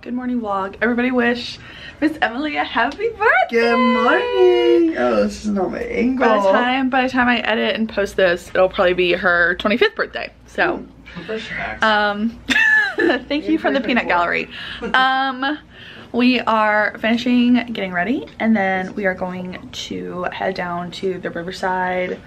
Good morning vlog. Everybody wish Miss Emily a happy birthday. Good morning. Oh, this is not my angle. By the time by the time I edit and post this, it'll probably be her 25th birthday. So, um, thank you from the peanut gallery. Um, we are finishing getting ready, and then we are going to head down to the Riverside,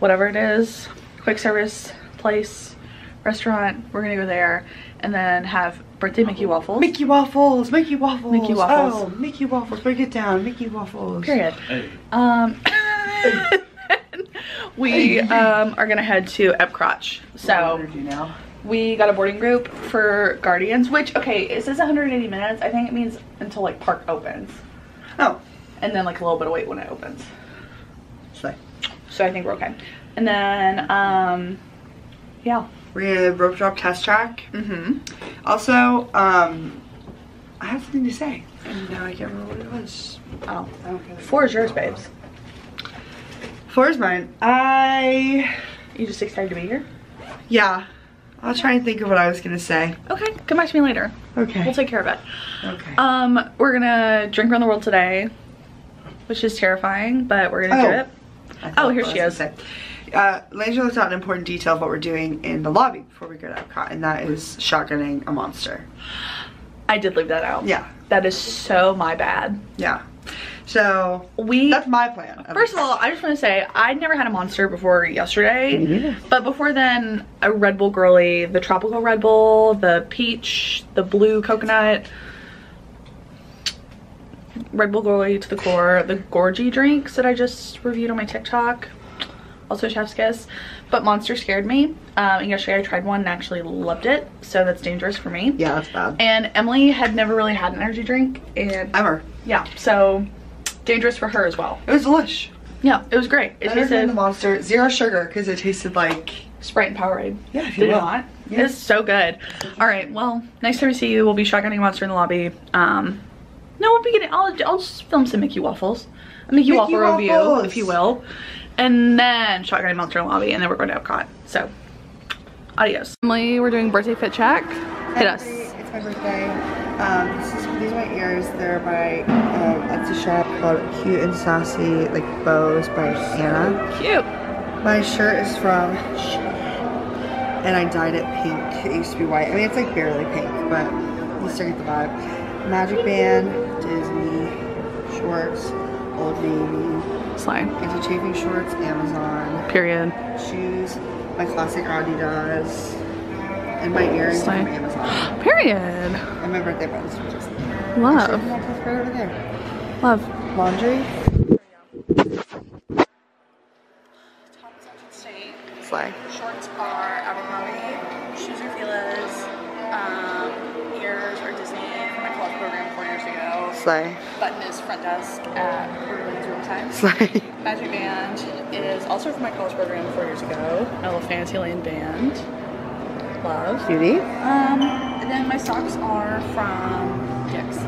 whatever it is, quick service place, restaurant. We're gonna go there, and then have birthday Mickey waffles. Mickey waffles, Mickey waffles. Mickey waffles. Oh, Mickey waffles. Break it down. Mickey waffles. Period. Um, we um, are gonna head to Epcrotch. So now. we got a boarding group for Guardians, which okay, it says 180 minutes. I think it means until like park opens, Oh, and then like a little bit of wait when it opens. so So I think we're okay. And then um, yeah. We're gonna rope drop test track. Mm-hmm. Also, um, I have something to say, and now I can't remember what it was. Oh, I don't care. four is yours, babes. Four is mine. I You just excited to be here? yeah. I'll try and think of what I was gonna say. Okay, come back to me later. Okay. We'll take care of it. okay. Um, we're gonna drink around the world today, which is terrifying, but we're gonna do Oh. it. Oh, here she is. say. Uh, Landry left out an important detail of what we're doing in the lobby before we go to Epcot, and that is shotgunning a monster. I did leave that out. Yeah, That is so my bad. yeah. So We that's my plan. First of all, I just want to say I'd never had a monster before yesterday. But before then, a Red Bull girly, the tropical Red Bull, the peach, the blue coconut, Red Bull girly to the core, the Gorgie drinks that I just reviewed on my TikTok, also Chef's Kiss. But Monster scared me. Um, and yesterday I tried one and actually loved it, so that's dangerous for me. yeah, that's bad. And Emily had never really had an energy drink, and Ever. yeah, so dangerous for her as well. It was delish. Yeah, it was great. It Better than the tasted monster. Zero sugar because it tasted like Sprite and Powerade. yeah. If you Did it will. not? Yeah. It's so good. All right, well, next time we see you, we'll be shotgunning Monster in the lobby. Um, no, we'll be getting, I'll, I'll just film some Mickey Waffles. A Mickey, Mickey Waffle review, if you will. And then shotgunning Monster in the lobby, and then we're going to Epcot. So, adios. Emily, we're doing birthday fit check. Hit us. It's my birthday. Um, this is, these are my ears. They're by um, Etsy shop called Cute and Sassy, like bows by Anna. Cute. My shirt is from, and I dyed it pink. It used to be white. I mean, it's like barely pink, but you still get the vibe. Magic Band, Disney, shorts, Old Navy, Slay. anti-chafing shorts, Amazon, Period. shoes, my classic Adidas, and my earrings Slay. from Amazon. Period. And my birthday buttons, which is Love. Actually, right over there. Love. Landry, slay. Shorts are Abercrombie, shoes are Fila's, um, ears are Disney my college program four years ago. Slay. Button is front desk at Orleans Room Time. Slay. Magic Band is also from my college program four years ago. My little Fantasyland band. Love. Beauty. Um, and then my socks are from Dick's.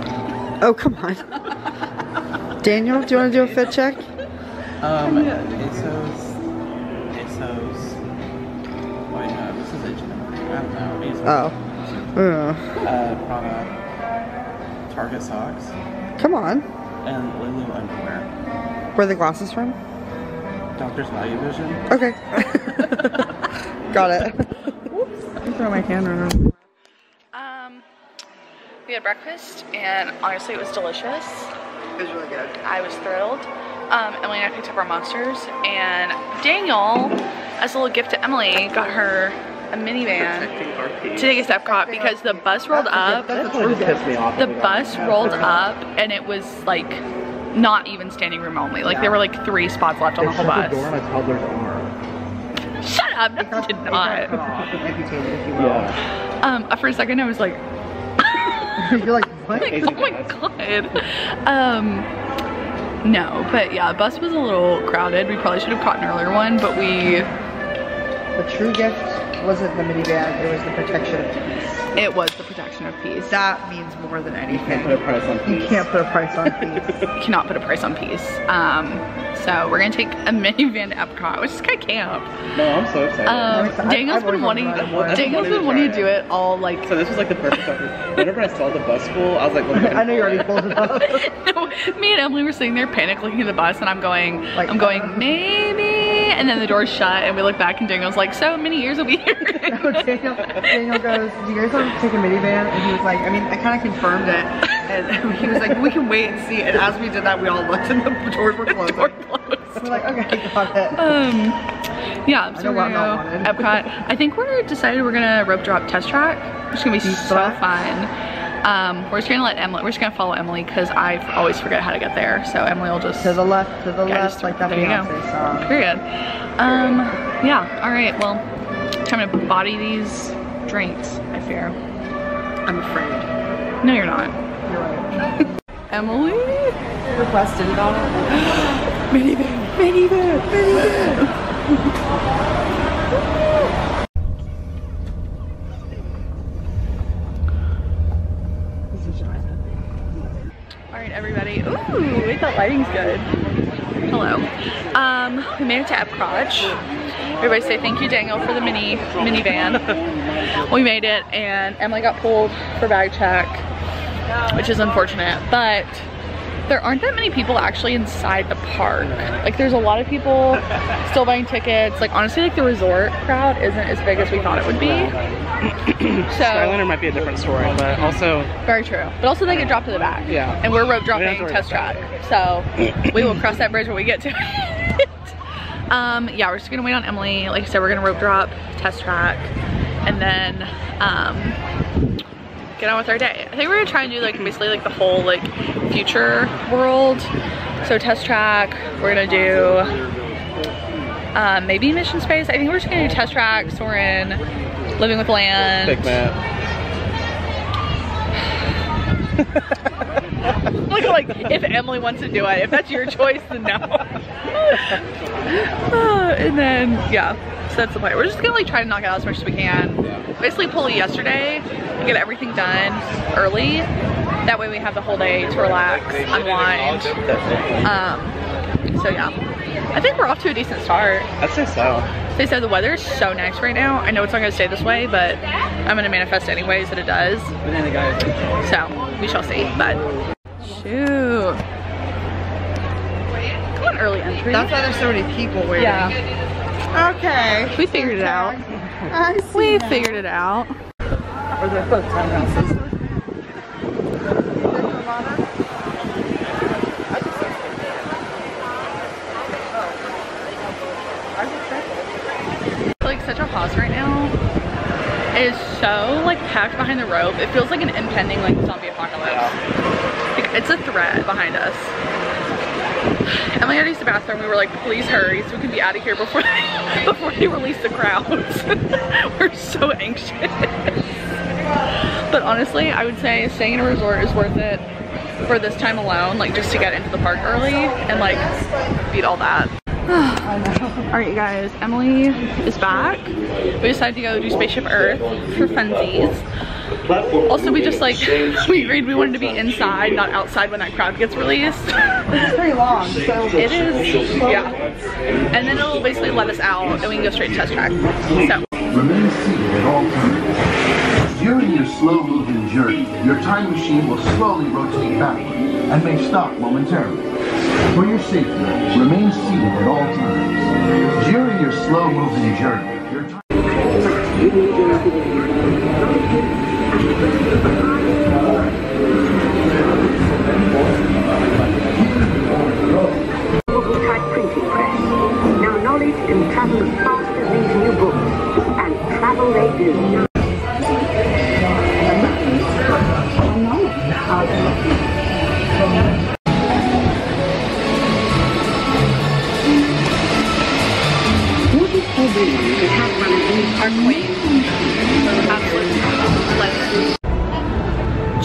Oh, come on. Daniel, do you want to do a fit check? Um, ASOS, ASOS. Wait, no, this is H&M. I don't know. ASOS. Oh. Uh, Uh, Prada, Target socks, come on. And Lulu underwear. Where are the glasses from? Doctor's Value Vision. Okay. Got it. throw my hand around. Um, we had breakfast, and honestly, it was delicious. It was really good. I was thrilled. Um, Emily and I picked up our monsters, and Daniel, as a little gift to Emily, got her a minivan to take a step Epcot because the bus rolled up. The bus rolled up, and it was like not even standing room only. Like there were like three spots left on the whole bus. on a toddler's arm. Shut up! No, did not. Amputated, if you will. Yeah. Um, for a second, I was like, You're like, what? like, oh my god. Um, no, but yeah, bus was a little crowded. We probably should have caught an earlier one, but we The true gift wasn't the minivan, it was the protection of peace. It was the protection of peace. That means more than anything. You Can't put a anything. price on You can't put a price on peace. you cannot put a price on peace. Um, so we're gonna take a minivan to Epcot, which is kind of camp. No, I'm so excited. Um, excited. Daniel's I've been wanting, wanted to ride one. Daniel's I've been wanting to to do it all like. so this was like the perfect opportunity. Whenever I saw the bus full, I was like, look, I know you already pulled it up. Me and Emily were sitting there panic looking at the bus, and I'm going, Like, I'm going uh. maybe, and then the door's shut, and we look back, and Daniel's like, so many years will be here. Daniel, Daniel goes, do you guys want to take a minivan? And he was like, I mean, I kind of confirmed it. And he was like, we can wait and see. And as we did that, we all looked and the doors were closing. Door closed. We're like, okay, got it. Um, yeah, I so know we're gonna go. Epcot. I think we're decided we're gonna rope drop test track. It's gonna be Deep so fun. Um, we're just gonna let Emily, we're just gonna follow Emily because I always forget how to get there. So Emily will just To the left, to the left, like that there you go. Beyonce song. Period. Um, yeah, all right, well, time to body these drinks, I fear. I'm afraid. No, you're not. You're right. Emily? Requested it on it. Minivan, minivan, minivan. All right, everybody. Ooh, wait, that lighting's good. Hello. Um, we made it to Epcot. Everybody say thank you, Daniel, for the mini minivan. we made it, and Emily got pulled for bag check, which is unfortunate, but there aren't that many people actually inside the park. Like, there's a lot of people still buying tickets. Like, honestly, like the resort crowd isn't as big as we thought it would be. so, Skyliner might be a different story, but also very true. But also they get dropped to the back. Yeah. And we're rope We dropping worry test track. So we will cross that bridge when we get to it. um, yeah, we're just gonna wait on Emily. Like I said, we're gonna rope drop, test track, and then um get on with our day. I think we're gonna try and do like basically like the whole like future world. So test track, we're gonna do um, maybe mission space. I think we're just gonna do test track, Soarin', living with land. Matt. like, like if Emily wants to do it, if that's your choice, then no. Uh, and then yeah, so that's the plan. We're just gonna like try to knock it out as much as we can. Basically pull it yesterday and get everything done early. That way we have the whole day to relax, unwind. Um, so yeah, I think we're off to a decent start. I'd say so. They said the weather is so nice right now. I know it's not gonna stay this way, but I'm gonna manifest anyways that it does. So we shall see. But shoot, come on, early entry. That's why there's so many people waiting. yeah, Okay. we figured it out. We now. figured it out. Or they're both townhouses. Such a pause right now. It is so like packed behind the rope. It feels like an impending like zombie apocalypse. Like, it's a threat behind us. Emily had to use the bathroom. We were like, please hurry so we can be out of here before they, before they release the crowds. we're so anxious. but honestly, I would say staying in a resort is worth it for this time alone, like just to get into the park early and like beat all that. All right, you guys, Emily is back. We decided to go do Spaceship Earth for funsies. Also, we just like, we agreed we wanted to be inside, not outside when that crowd gets released. It's pretty long, so It is, yeah. And then it'll basically let us out and we can go straight to test track. So, Remain seated at all times. During your slow-moving journey, your time machine will slowly rotate backward and may stop momentarily. For your safety, remain seated at all times. During your slow-moving journey, your press. Now knowledge can travel as fast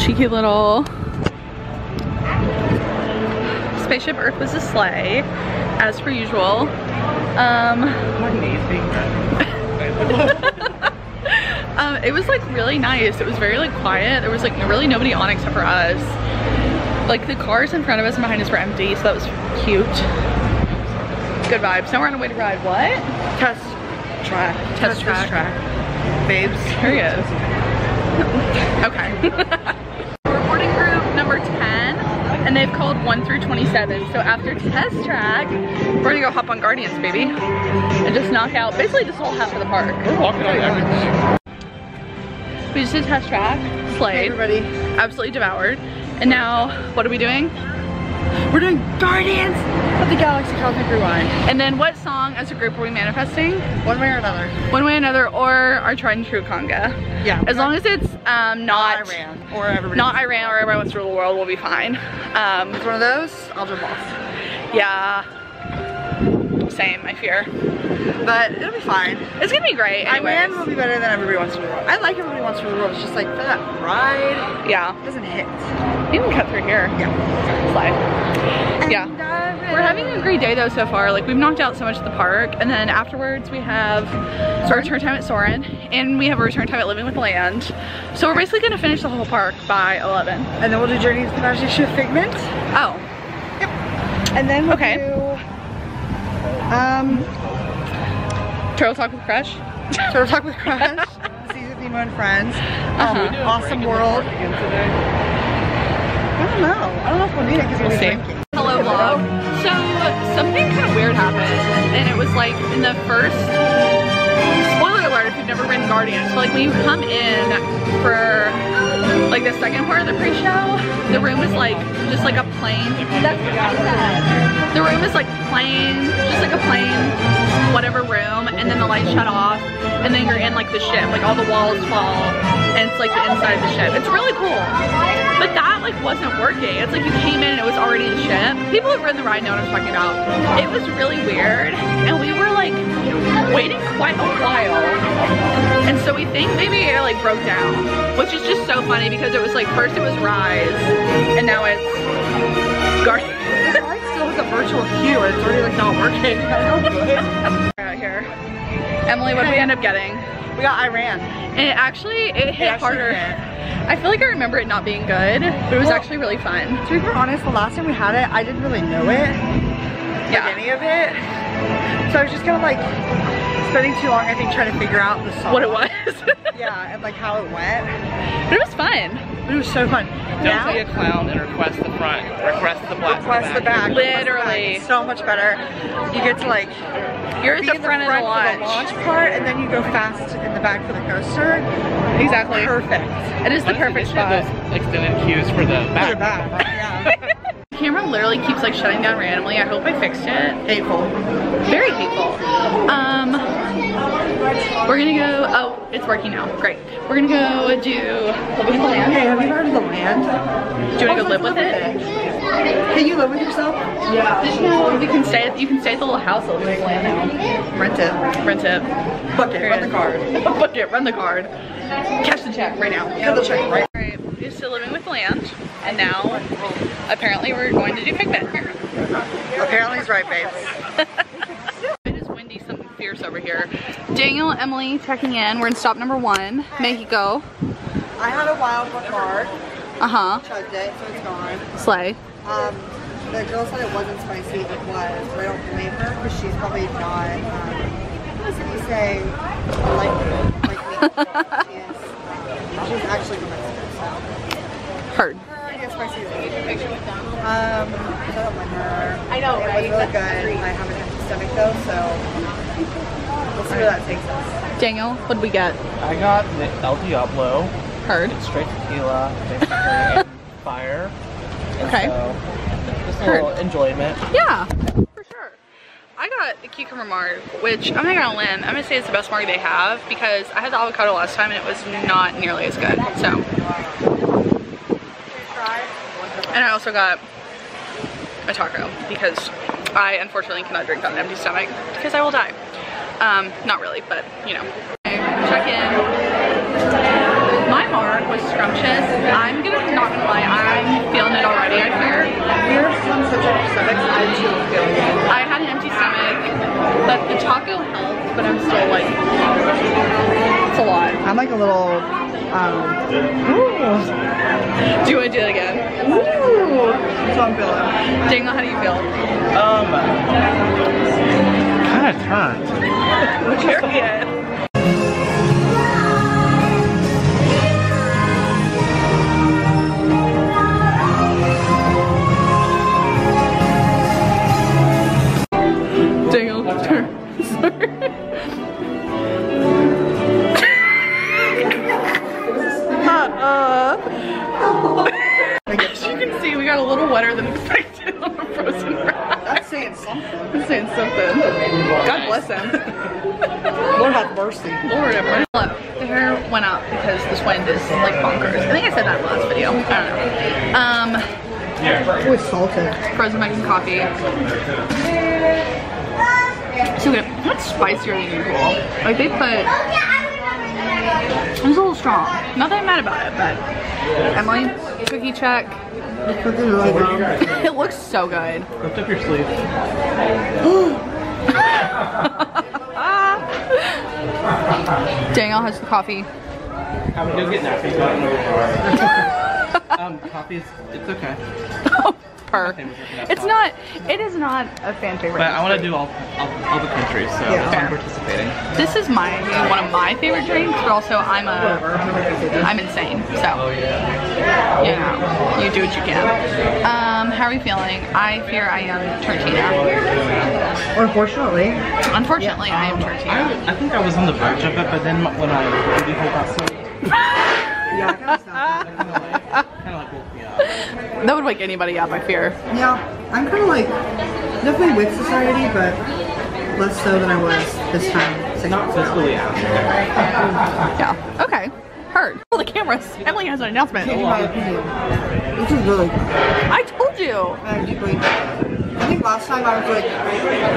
Cheeky little Spaceship Earth was a sleigh, as per usual. Um, My knees being red. um, it was like really nice. It was very like quiet. There was like really nobody on except for us. Like the cars in front of us and behind us were empty, so that was cute. Good vibes. Now we're on a way to ride what? Test track. Test track. Babes. Here he is. okay. Recording group number 10 and they've called 1 through 27. So after test track, we're gonna go hop on Guardians, baby. And just knock out basically this whole half of the park. We're walking on everything. We just did test track, slayed, Everybody. absolutely devoured. And now, what are we doing? We're doing Guardians the Galaxy Cosmic Rewind. And then what song as a group are we manifesting? One way or another. One way or another, or our tried and true conga. Yeah. As long as it's um, not, I Ran or everybody. not I Ran or everyone wants to rule the world, we'll be fine. Um, It's one of those, I'll jump off. yeah, same, I fear. But it'll be fine. It's gonna be great anyways. I Ran will be better than everybody wants to rule the world. I like everybody wants to rule the world. It's just like that ride Yeah, doesn't hit. You can cut through here. Yeah. Slide. Yeah. We're having a great day though so far. Like we've knocked out so much at the park and then afterwards we have our return time at Soarin' and we have a return time at Living with Land. So we're basically gonna finish the whole park by 11. And then we'll do Journey to the Imagination of Figment. Oh, Yep. And then we'll Okay. do um Turtle Talk with Crush. Turtle Talk with Crush. Season Nemo and Friends. Um, Uh-huh. Awesome World. I don't know. I don't know if we'll need it because We'll we're see. drinking. Hello vlog. So something kind of weird happened and it was like in the first, spoiler alert if you've never ridden Guardians, but like when you come in for like the second part of the pre-show, the room is like just like a plain, that's what I said. the room is like plain, just like a plain whatever room and then the lights shut off and then you're in like the ship, like all the walls fall and it's like the inside of the ship. It's really cool. But that like wasn't working. It's like you came in and it was already the ship. People who've ridden the ride know what I'm talking about. It was really weird and we were like waiting quite a while. And so we think maybe it like broke down, which is just so funny because it was like first it was Rise and now it's Guardian. This light still has a virtual queue and it's already like not working. I don't know. out here. Emily, what did we end up getting? we got I Ran. And it actually, it hit actually harder. hit. I feel like I remember it not being good, but it was Well- actually really fun. To be honest, the last time we had it, I didn't really know it. Yeah. Like any of it. So I was just kind of like spending too long, I think, trying to figure out the song. What it was. Yeah, and like how it went. but it was fun. It was so fun. Don't now, be a clown and request the front. Request the black. request the back. Literally. It's so much better. You get to like You're at be the front, the front of the launch. for the launch part, and then you go fast in the back for the coaster. Exactly. Perfect. It is the perfect spot. Those extended queues for the For back. the back. Yeah. The camera literally keeps like shutting down randomly. I hope I fixed it. Hateful. Very hateful. Um, we're gonna go, oh, it's working now. Great. We're gonna go do with the Land. Hey, have you heard of the land? Do you wanna go live with it? Can you live with yourself? No, you can stay. You can stay at the little house with the Land now. Rent it. Rent it. Book it. Run the card. Book it. Run the card. Cash the check right now. Cut the check right. Alright, we're still living with the land, and now apparently we're going to do Figment. Apparently he's right, babes. It is windy, something fierce over here. Daniel, Emily checking in. We're in stop number one, Mexico. I had a wild card. Uh huh. Chugged it, so it's gone. Slay. Um, the girl said it wasn't spicy. It was, but I don't blame her because she's probably not. Um, what does it say? Like, like me. she is. Um, she's actually so. Heard. Her, I guess spicy is good. Um, so I don't blame. I know, It was really good. I have an empty stomach though, so we'll see where that takes us. Daniel, what did we get? I got the El Diablo. Heard. It's straight tequila, basically, and fire. And Okay. So, just a Heard. little enjoyment. Yeah, for sure. I got the cucumber marg, which I'm not gonna limb. I'm gonna say it's the best marg they have because I had the avocado last time and it was not nearly as good. So, and I also got a taco because I unfortunately cannot drink on an empty stomach because I will die. Um, not really, but you know. Okay, check in. My mark was scrumptious. I'm gonna not gonna lie, I'm feeling it already. I fear. We're from such a stomachs. I too feel it. I had an empty stomach, but the taco helped. but I'm still like, it's a lot. I'm like a little, um, ooh. Do you want to do it again? Ooh. That's what I'm feeling. Daniel, how do you feel? Um, kind of turned. Period. Daniel, turn. Sorry. Got a little wetter than expected on the frozen rack. That's saying something. I'm saying something. God bless him. Lord have mercy. Lord have mercy. Hello. The hair went up because this wind is like bonkers. I think I said that in the last video. I don't know. Um, Ooh, it's salted. frozen Mexican coffee. So good. Much spicier than usual. Like they put. It was a little strong. Not that I'm mad about it, but Emily, cookie check. It's looking really good. it looks so good. Lift up your sleeve. Daniel has the coffee. I'm gonna go get napkins. um, coffee's, it's okay. Per. It's not. It is not a fan favorite. But I want to do all, all, all the countries, so Yeah. I'm participating. This is my one of my favorite drinks, but also I'm a I'm insane. So you know, you do what you can. Um, how are we feeling? I fear I am Tortina. Unfortunately. Unfortunately, I am Tortina. I, I think I was on the verge of it, but then when I booty hole got so Yeah, I gotta stop. kind of like woke me up. That would wake anybody up. I fear. Yeah, I'm kind of like, definitely with society, but less so than I was this time. Six Not months ago. Yeah. Okay. Heard. Oh, the cameras. Emily has an announcement. Changing my opinion. This is really good. I told you. I'm deeply. I think last time I was like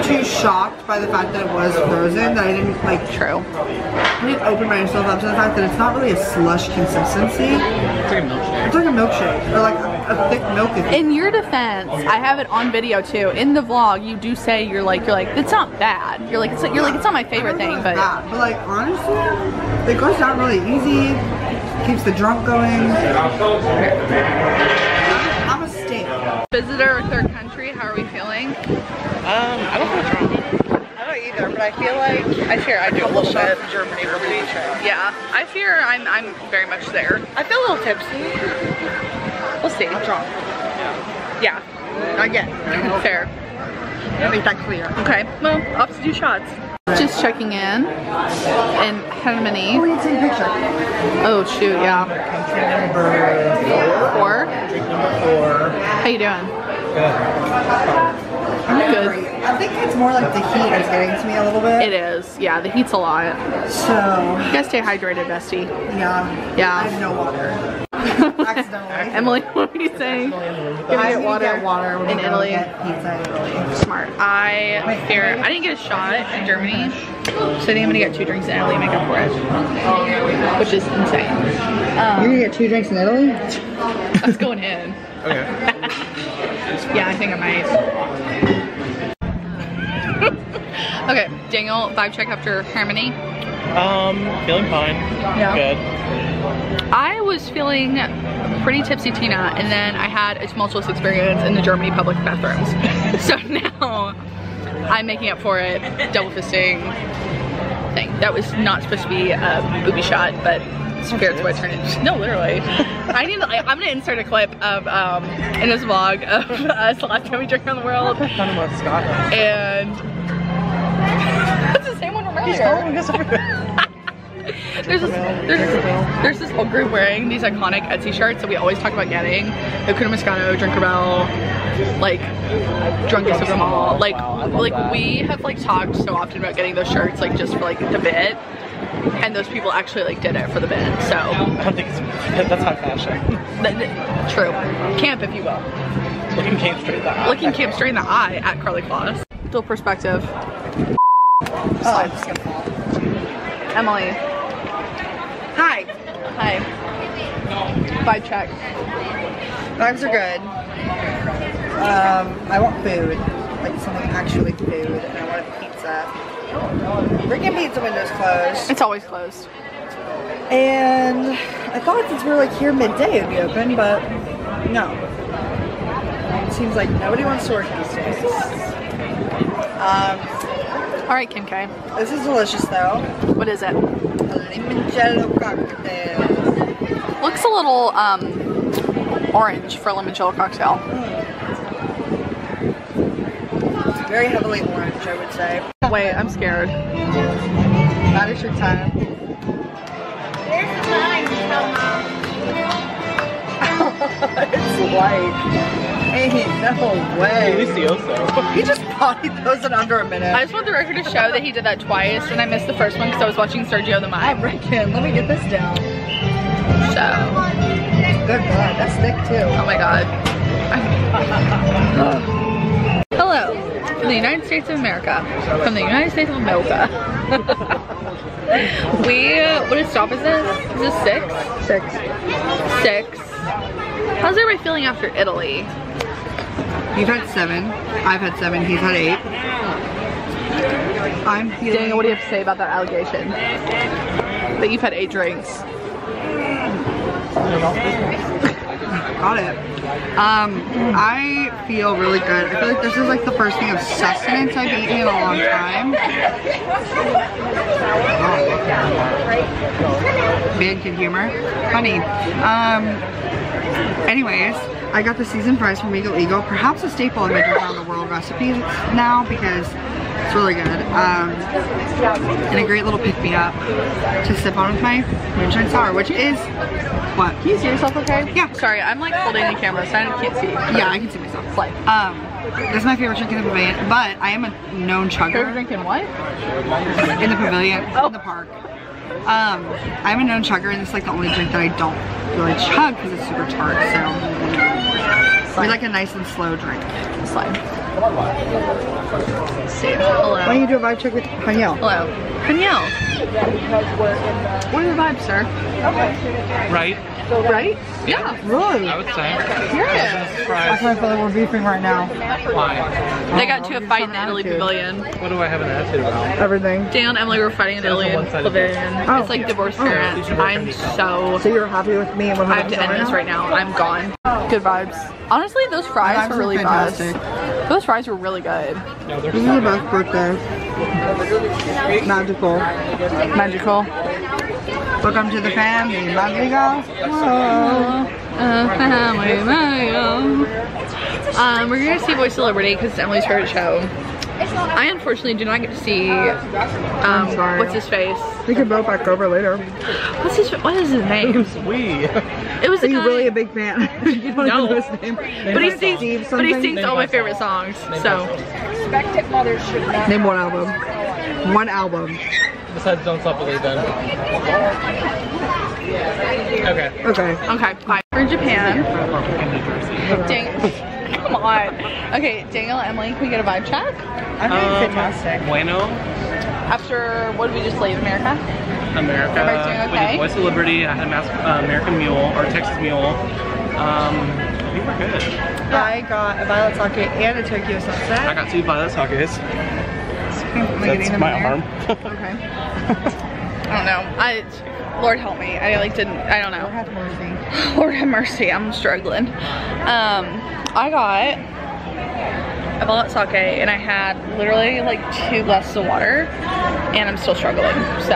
too shocked by the fact that it was frozen that I didn't like. True. I didn't open myself up to the fact that it's not really a slush consistency. It's like a milkshake. It's like a milkshake or like a, a thick milk. If In your defense, I have it on video too. In the vlog, you do say you're like you're like it's not bad. You're like it's you're like it's not my favorite I thing, know if it's but bad, but like honestly, it goes down really easy. Keeps the drunk going. I'm a steak. visitor or third country. How are we feeling? Um, I don't feel drunk. I don't either, but I feel like I fear I do a little bit. Germany for me. Yeah, I fear I'm I'm very much there. I feel a little tipsy. We'll see. I'm drunk. Yeah, Not yet. fair. Let me make that clear. Okay, well, I'll to do shots. Just checking in in Harmony. Oh, it's in picture. Oh shoot, yeah. Country number Four. drink number four. How you doing? I'm Good. Great. I think it's more like the heat is getting to me a little bit. It is. Yeah, the heat's a lot. So, You gotta stay hydrated, bestie. yeah. Yeah. I have no water. Accidentally. Emily, what were you saying? I get need water get water when in Italy. Get pizza in Italy. Smart. I fear I didn't get a shot in Germany, so I think I'm gonna get two drinks in Italy and make up for it, which is insane. You're gonna get two drinks in Italy? That's going in. Okay. Yeah, I think I might. Okay, Daniel, vibe check after Harmony. Um, feeling fine. Yeah. Good. I was feeling pretty tipsy Tina and then I had a tumultuous experience in the Germany public bathrooms. so now I'm making up for it, double fisting thing. That was not supposed to be a booby shot, but spirits what turned it. No, literally. I need. To, I'm gonna insert a clip of um in this vlog of us the last time we drank around the world, Scotland. and it's the same one from He's following us everywhere. There's this, there's, there's this whole group wearing these iconic Etsy shirts that we always talk about getting. Hakuna Moscato, Drinkerbell, like drunkest of them all. Like, like we have like talked so often about getting those shirts like just for like the bit. And those people actually like did it for the bit. So, I don't think it's, that's high fashion. true. Camp if you will. Looking camp straight that. Looking camp straight in the eye at Carly Claus. Dual perspective. Oh, I'm just gonna fall. Emily. Hi. Hi. Vibe check. Vibes are good. Um, I want food. Like something actually food. And I want a pizza. And Pizza window's closed. It's always closed. And I thought since we were like here midday it'd be open, but no. It seems like nobody wants to work these days. Um, All right, Kim K. this is delicious though. What is it? Limoncello cocktail. Looks a little um, orange for a limoncello cocktail. Very heavily orange, I would say. Wait, I'm scared. That is your time. Where's the time. it's white. Ain't no way. Delicioso. He just potty those in under a minute. I just want the record to show that he did that twice, and I missed the first one because I was watching Sergio the I Mime. reckon. Let me get this down. So, Good God, that's thick too. oh my god. Hello, from the United States of America. From the United States of America. we, what is stop is this? Is this six? Six. Six. How's everybody feeling after Italy? You've had seven. I've had seven. He's had eight. I'm feeling. Daniel, what do you have to say about that allegation? That you've had eight drinks. Got it. Um, I feel really good. I feel like this is like the first thing of sustenance I've eaten in a long time. Big kid humor. Funny. Um, anyways, I got the seasoned fries from Eagle Eagle. Perhaps a staple in Major Around the World recipes now because it's really good. Um, and a great little pick-me-up to sip on with my moonshine sour, which is what? Can you see yourself okay? Yeah. Sorry, I'm like holding the camera so I can't see. Yeah, I can see myself. It's like, Um, this is my favorite drink in the pavilion, but I am a known chugger drinking what? in the pavilion, Oh. in the park. Um, I'm a known chugger, and it's like the only drink that I don't really chug because it's super tart. So we like a nice and slow drink. Slide. See. Hello. Why don't you do a vibe check with Danielle? Hello. Danielle. What are the vibes, sir? Right? Right? Yeah. Really? I would say. Yeah. I Surprise. feel like we're beefing right now. Why? They got to a fight in the Italy pavilion. What do I have an attitude about? Everything. Dan and Emily were fighting in the Sounds Italy pavilion. Oh. It's like divorce Oh. parents. I'm so So you're happy with me and what I have to end this right now. I'm gone. Good vibes. Honestly, those fries were were really fantastic. fast. Those fries were really good. No, This is the best birthday. Magical. Magical. Welcome to the family. Magical. Whoa. Um, we're gonna see Voice of Liberty because it's Emily's favorite show. I unfortunately do not get to see um, what's his face. We can vote back over later. What's his what is his name? we. It was Are the you guy, really a big fan? you don't No. know his name. but he sings Steve but he something? sings all my favorite songs. So Name one album. One album. Besides Don't Stop Believing. Okay. Okay. okay, bye. We're in Japan. Dang come on. Okay, Daniel, Emily, can we get a vibe check? I'm doing Um, fantastic. Bueno, After what did we just leave America? America. Everybody's doing We okay? did Voice of Liberty. I had a Mas- uh, American Mule or Texas Mule. Um, I think we're good. I got a violet sake and a Tokyo sunset. I got two violet sockets. Am getting That's my there? arm. Okay. I don't know. I Lord help me. I like didn't I don't know. Have mercy. Lord have mercy, I'm struggling. Um, I got a violet sake and I had literally like two glasses of water and I'm still struggling. So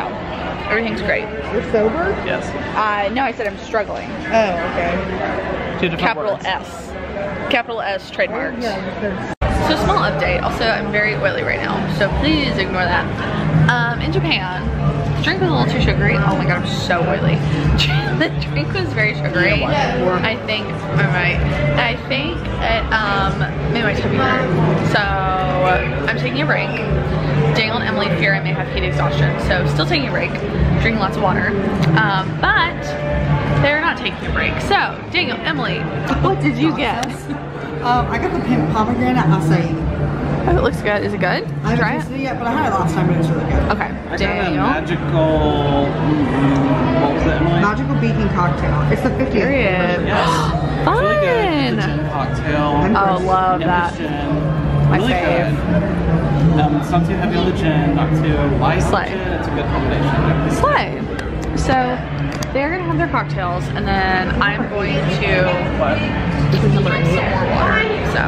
everything's great. You're sober? yes. Uh, no, I said I'm struggling. Oh, okay. Two different Capital words. S. Capital S trademarks. Yeah, because So small update. Also, I'm very oily right now, so please ignore that. Um, in Japan, the drink was a little too sugary. Oh my god, I'm so oily. the drink was very sugary. I think I might. I think it um made my tummy hurt. So I'm taking a break. Daniel and Emily fear I may have heat exhaustion, so still taking a break, drinking lots of water. Um, but they're not taking a break. So Daniel, Emily, what did you get? um, I got the pink pomegranate acai. Oh, it looks good. Is it good? I Try haven't it. tasted it yet, but I had it last time and it was really good. Okay, I got a magical. mm, What was it, Emily? Magical beacon cocktail. It's the 50th. Period. Yes. It's really good. It's a Fun. gin cocktail. Oh, love that. Gin. My really fave. good. Um, it's not too heavy on the gin, not too light Slay. on the gin. It's a good combination. Slay. So they're gonna have their cocktails and then I'm going to But drink some more water. So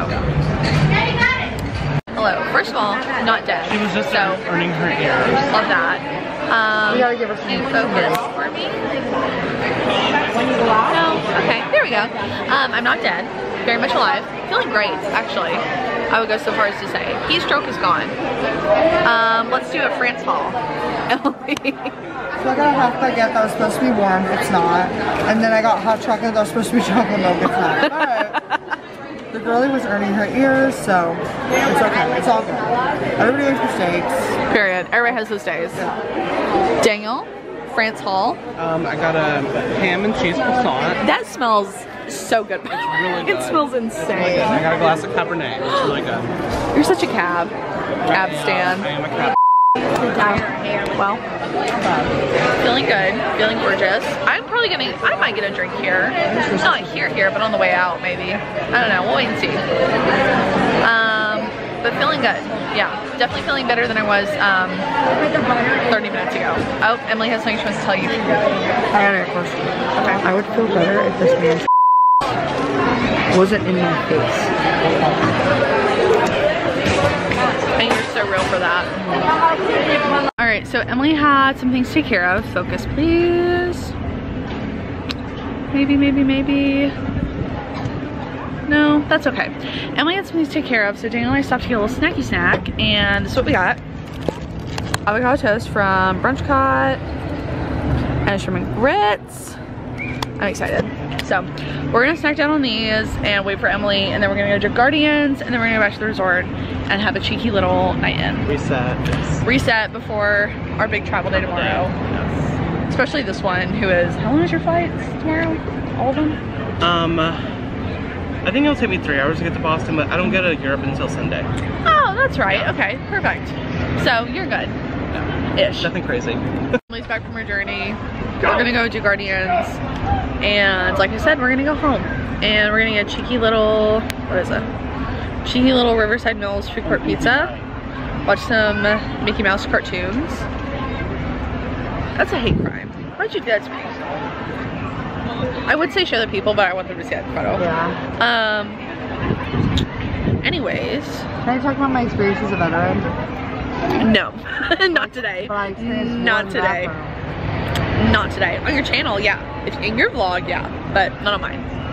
hello. First of all, not dead. she was just so earning her ears. love that. Um, We gotta give her some focus for me. No. Okay. There we go. Um, I'm not dead. Very much alive. Feeling great, actually. I would go so far as to say heat stroke is gone. Um, let's do a France haul. Emily. So I got a half baguette that was supposed to be warm. It's not. And then I got hot chocolate that was supposed to be chocolate milk. It's not. But the girlie was earning her ears, so it's okay. It's all good. Everybody makes mistakes. Period. Everybody has those days. Daniel, France Hall. Um, I got a ham and cheese croissant. That smells so good. really it good. smells I got a glass of Cabernet. It's really good. You're such a cab. Cab I am- I stand. am a cab. Well, feeling good, feeling gorgeous. I'm probably gonna, I might get a drink here. Not here, here, but on the way out, maybe. I don't know, we'll wait and see. Um, but feeling good. Yeah, definitely feeling better than I was um, 30 minutes ago. Oh, Emily has something she wants to tell you. I got a question. Okay. I would feel better if this man's wasn't in my face. And you're so real for that. All right, so Emily had some things to take care of. Focus, please. Maybe, maybe, maybe. No, that's okay. Emily had some things to take care of, so Daniel and I stopped to get a little snacky snack, and this is what we got. Avocado toast from Brunch Cot, and Sherman grits. I'm excited. So we're gonna snack down on these and wait for Emily and then we're gonna go to Guardians and then we're gonna go back to the resort and have a cheeky little night in. Reset. Reset before our big travel day tomorrow. Especially this one who is, how long is your flight tomorrow? All of them? Um, I think it'll take me three hours to get to Boston, but I don't get to Europe until Sunday. Oh, that's right. Okay, perfect. So you're good. Ish. Nothing crazy. Emily's back from her journey. We're gonna go do Guardians. And like I said, we're gonna go home. And we're gonna get a cheeky little, what is it? Cheeky little Riverside Mills food court pizza. Watch some Mickey Mouse cartoons. That's a hate crime. Why'd you do that to me? I would say show the people, but I want them to see that photo. Yeah. Um, anyways, Can I talk about my experience as a veteran? No, not today. But I experienced Not today. Not today. On your channel, yeah. If in your vlog, yeah, but not on mine.